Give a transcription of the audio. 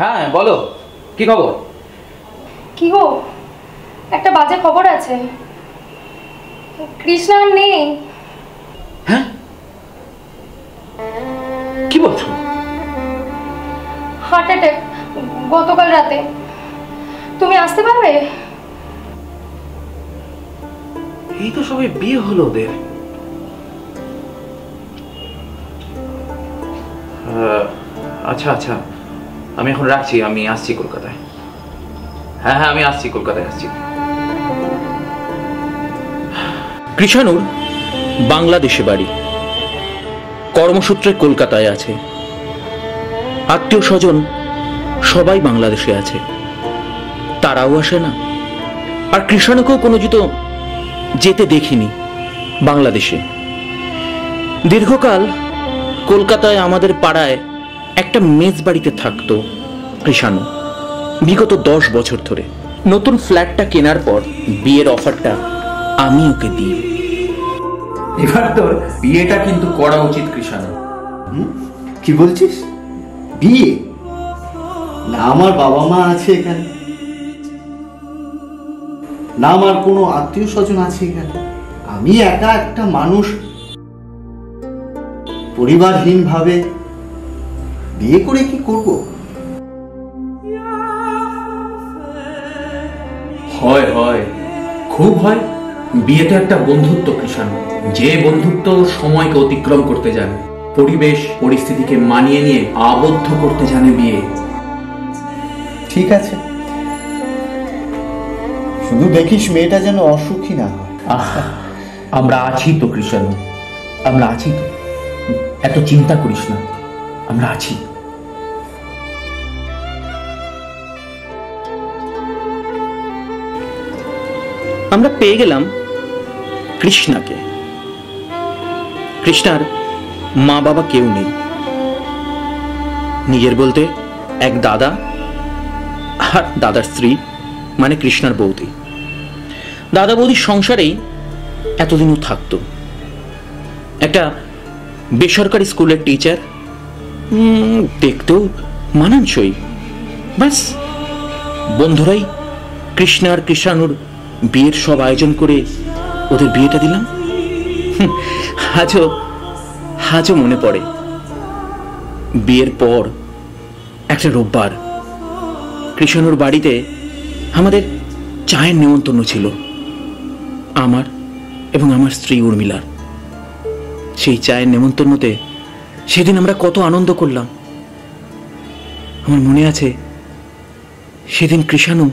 হ্যাঁ বলো কি খবর? কি গো? একটা বাজে খবর আছে। কৃষ্ণা নেই। হ্যাঁ? কি বলছো? হার্ট অ্যাটাক গতকাল রাতে। তুমি আসতে পারবে? এই তো সবে বিয়ে হলো ওদের। আচ্ছা আচ্ছা। আমি এখন রাখছি, আমি আসছি কলকাতায়। হ্যাঁ হ্যাঁ আমি আসছি, কলকাতায় আসছি। কৃষাণুর বাংলাদেশে বাড়ি। কর্মসূত্রে কলকাতায় আছে। আত্মীয় স্বজন সবাই বাংলাদেশে আছে। তারাও আসে না। আর কৃষাণুকেও কোনো জুতো যেতে দেখিনি বাংলাদেশে। দীর্ঘকাল কলকাতায় আমাদের পাড়ায় একটা মেজ বাড়িতে থাকতো কৃষাণু বিগত দশ বছর ধরে। নতুন ফ্ল্যাটটা কেনার পর বিয়ের অফারটা আমি ওকে দিই। এবার তোর বিয়েটা কিন্তু করা উচিত কৃষাণু কি বলছিস? বিয়ে? না, আমার বাবা মা আছে এখানে। না, আমার কোনো আত্মীয় স্বজন আছে এখানে। আমি একা একটা মানুষ। পরিবারহীন ভাবে বিয়ে করে কি করব? হয় হয়। খুব হয়। বিয়ে তো একটা বন্ধুত্ব কৃষাণু। যে বন্ধুত্ব সময়কে অতিক্রম করতে জানে পরিবেশ পরিস্থিতিকে মানিয়ে নিয়ে আবদ্ধ করতে জানে বিয়ে। ঠিক আছে। শুধু দেখিস মেয়েটা যেন অসুখী না হয়। আমরা আছি তো কৃষাণু। আমরা আছি তো। এত চিন্তা করিস না। আমরা আছি। আমরা পেয়ে গেলাম কৃষ্ণাকে। কৃষ্ণার মা বাবা কেউ নেই। নিজের বলতে এক দাদা আর দাদার স্ত্রী মানে কৃষ্ণার বৌদি। দাদা বৌদির সংসারেই এতদিনও থাকতো। একটা বেসরকারি স্কুলের টিচার দেখতেও মানানসই। ব্যাস, বন্ধুরাই কৃষ্ণার আর কৃষাণুর বিয়ের সব আয়োজন করে ওদের বিয়েটা দিলাম? আজও আজও মনে পড়ে। বিয়ের পর, একটা রোববার কৃষাণুর বাড়িতে আমাদের চায়ের নেমন্তন্ন ছিল। আমার এবং আমার স্ত্রী উর্মিলার। সেই চায়ের নেমন্তন্নতে সেদিন আমরা কত আনন্দ করলাম। আমার মনে আছে, সেদিন কৃষাণু